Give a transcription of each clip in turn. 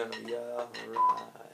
Yeah, right.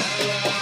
Bye.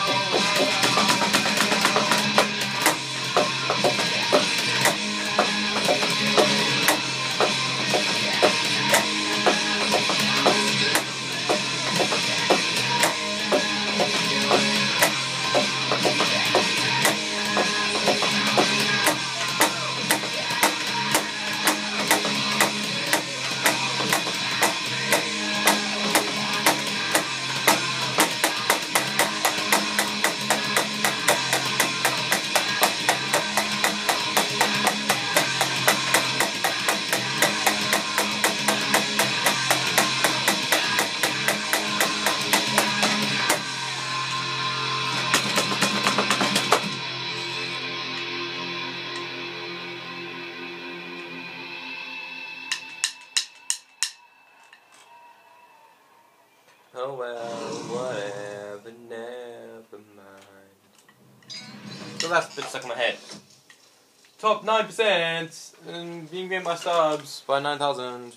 Oh well, uh, whatever, never mind. The bit stuck in my head. Top 9% and being made by subs by 9,000.